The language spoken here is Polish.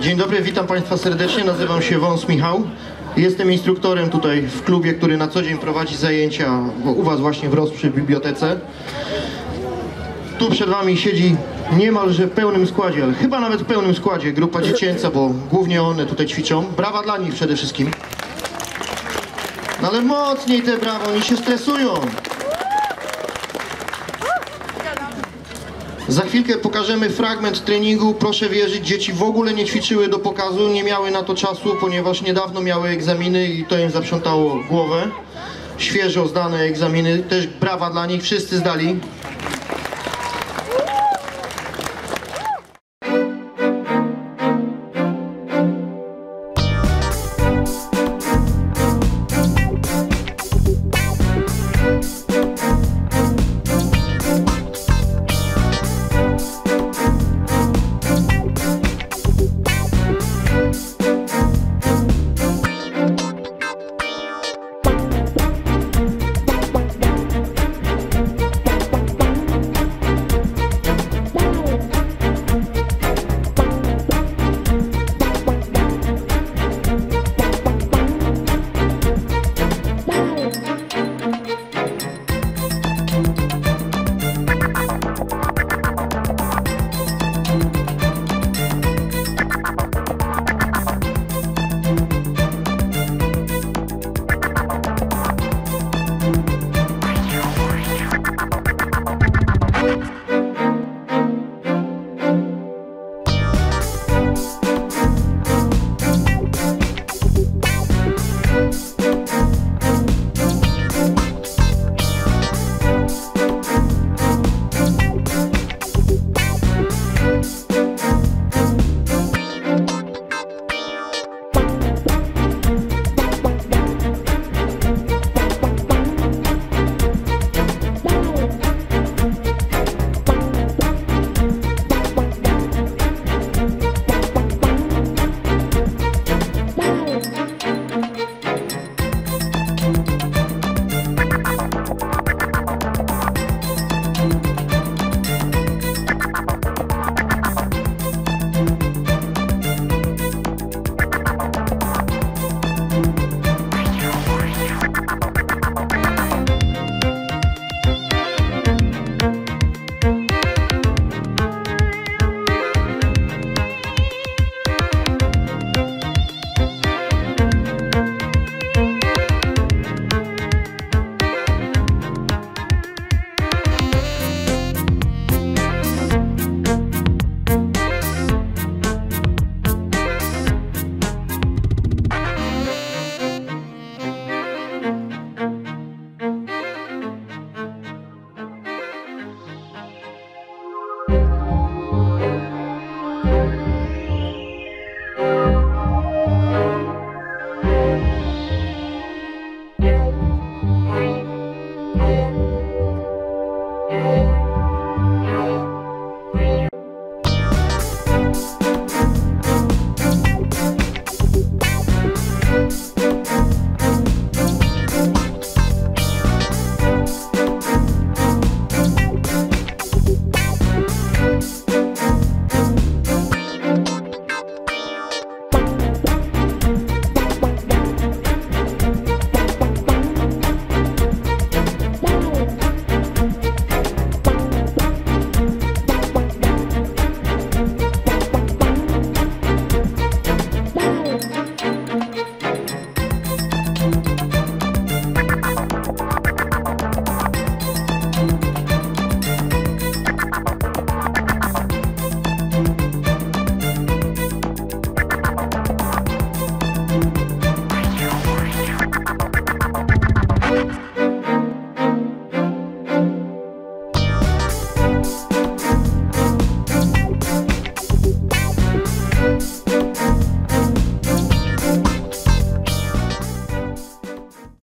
Dzień dobry, witam Państwa serdecznie. Nazywam się Wąs Michał. Jestem instruktorem tutaj w klubie, który na co dzień prowadzi zajęcia u Was właśnie w ROS przy bibliotece. Tu przed Wami siedzi niemalże w pełnym składzie, ale chyba nawet w pełnym składzie grupa dziecięca, bo głównie one tutaj ćwiczą. Brawa dla nich przede wszystkim. No ale mocniej te brawa, oni się stresują. Za chwilkę pokażemy fragment treningu. Proszę wierzyć, dzieci w ogóle nie ćwiczyły do pokazu, nie miały na to czasu, ponieważ niedawno miały egzaminy i to im zaprzątało głowę. Świeżo zdane egzaminy, też brawa dla nich, wszyscy zdali.